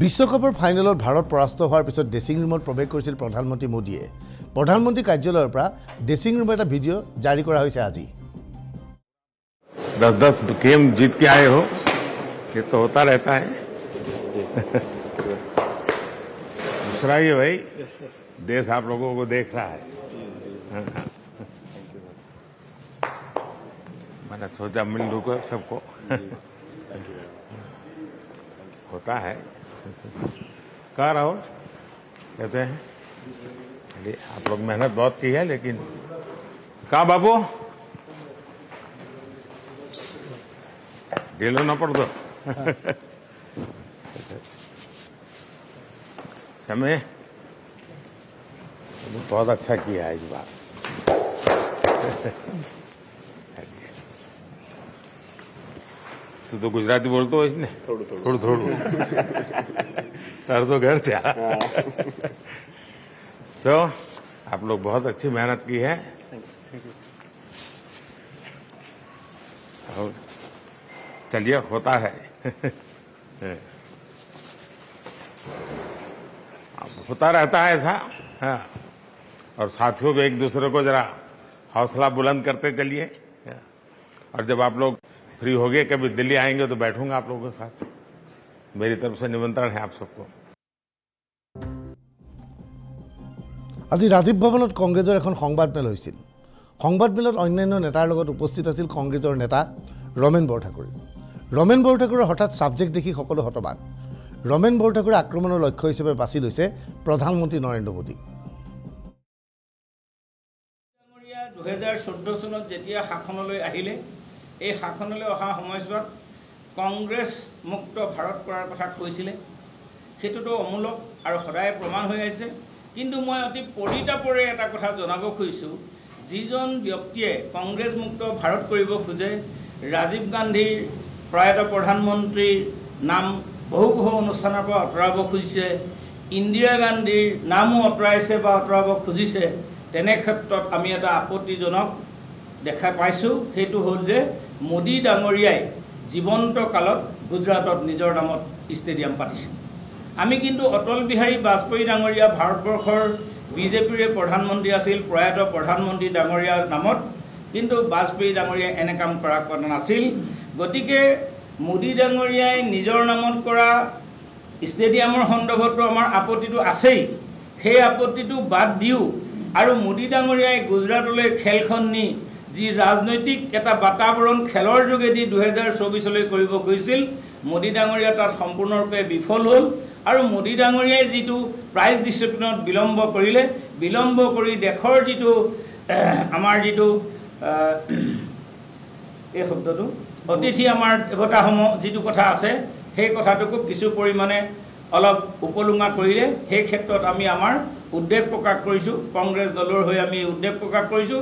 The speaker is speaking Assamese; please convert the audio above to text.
বিশ্বকাপৰ ফাইনেলত ভাৰত পৰাস্ত হোৱাৰ পিছত ড্ৰেছিং ৰুমত প্ৰৱেশ কৰিছিল প্ৰধানমন্ত্ৰী মোদীয়ে প্ৰধানমন্ত্ৰী কাৰ্যালয়ৰ পৰা ড্ৰেছিং ৰুমৰ এটা ভিডিঅ' জাৰি কৰা হৈছে আজি दस दस गेम जीत के आए हो ये तो होता रहता है दूसरा ये भाई देश आप लोगों को देख रहा है हाँ, हाँ। मैंने सोचा मिल लू को सबको होता है कहा राहुल? कहते हैं? चलिए, आप लोग मेहनत बहुत की है, लेकिन कहा बाबू? ढीलो ना पड़ दो। हमें बहुत अच्छा किया है इस बार। तू तो गुजराती बोलते हो इसने थोड़ा थोड़ा थोड़ा तार तो घर से सो आप लोग बहुत अच्छी मेहनत की है और चलिए होता है होता रहता है ऐसा हाँ और साथियों भी एक दूसरे को जरा हौसला बुलंद करते चलिए। और जब आप लोग फ्री हो गए कभी दिल्ली आएंगे तो बैठूंगा आप लोगों के साथ मेरी तरफ से निमंत्रण है आप सबको আজি ৰাজীৱ ভৱনত কংগ্ৰেছৰ এখন সংবাদমেল হৈছিল সংবাদমেলত অন্যান্য নেতাৰ লগত উপস্থিত আছিল কংগ্ৰেছৰ নেতা ৰমেন বৰঠাকুৰে ৰমেন বৰঠাকুৰৰ হঠাৎ ছাবজেক্ট দেখি সকলো হতবাক ৰমেন বৰঠাকুৰে আক্ৰমণৰ লক্ষ্য হিচাপে বাছি লৈছে প্ৰধানমন্ত্ৰী নৰেন্দ্ৰ মোদী ডাঙৰীয়া দুহেজাৰ চৈধ্য চনত যেতিয়া শাসনলৈ আহিলে এই শাসনলৈ অহা সময়ছোৱাত কংগ্ৰেছ মুক্ত ভাৰত কৰাৰ কথা কৈছিলে। সেইটোতো অমূলক আৰু সদায় প্ৰমাণ হৈ আহিছে। কিন্তু মই অতি পৰিতাপৰে এটা কথা জনাব খুজিছোঁ। যিজন ব্যক্তিয়ে কংগ্ৰেছ মুক্ত ভাৰত কৰিব খোজে ৰাজীৱ গান্ধীৰ প্ৰয়াত প্ৰধানমন্ত্ৰীৰ নাম বহু বহু অনুষ্ঠানৰ পৰা আঁতৰাব খুজিছে ইন্দিৰা গান্ধীৰ নামো আঁতৰাইছে বা আঁতৰাব খুজিছে তেনে ক্ষেত্ৰত আমি এটা আপত্তিজনক দেখা পাইছোঁ সেইটো হ'ল যে মোদী ডাঙৰীয়াই জীৱন্ত কালত গুজৰাটত নিজৰ নামত ষ্টেডিয়াম পাতিছে। আমি কিন্তু অটল বিহাৰী বাজপেয়ী ডাঙৰীয়া ভাৰতবৰ্ষৰ বিজেপিৰে প্ৰধানমন্ত্ৰী আছিল প্ৰয়াত প্ৰধানমন্ত্ৰী ডাঙৰীয়াৰ নামত কিন্তু বাজপেয়ী ডাঙৰীয়াই এনে কাম কৰা কথা নাছিল। গতিকে মোদী ডাঙৰীয়াই নিজৰ নামত কৰা ষ্টেডিয়ামৰ সন্দৰ্ভতো আমাৰ আপত্তিটো আছেই। সেই আপত্তিটো বাদ দিও আৰু মোদী ডাঙৰীয়াই গুজৰাটলৈ খেলখন নি যি ৰাজনৈতিক এটা বাতাবৰণ খেলৰ যোগেদি দুহেজাৰ চৌবিছলৈ কৰিব খুজিছিল মোদী ডাঙৰীয়া তাত সম্পূৰ্ণৰূপে বিফল হ'ল আৰু মোদী ডাঙৰীয়াই যিটো প্ৰাইজ ডিচিপ্লিনত বিলম্ব কৰিলে বিলম্ব কৰি দেশৰ যিটো আমাৰ যিটো এই শব্দটো অতিথি আমাৰ দেৱতাসমূহ যিটো কথা আছে সেই কথাটোকো কিছু পৰিমাণে অলপ উপলুঙা কৰিলে। সেই ক্ষেত্ৰত আমি আমাৰ উদ্বেগ প্ৰকাশ কৰিছোঁ কংগ্ৰেছ দলৰ হৈ আমি উদ্বেগ প্ৰকাশ কৰিছোঁ।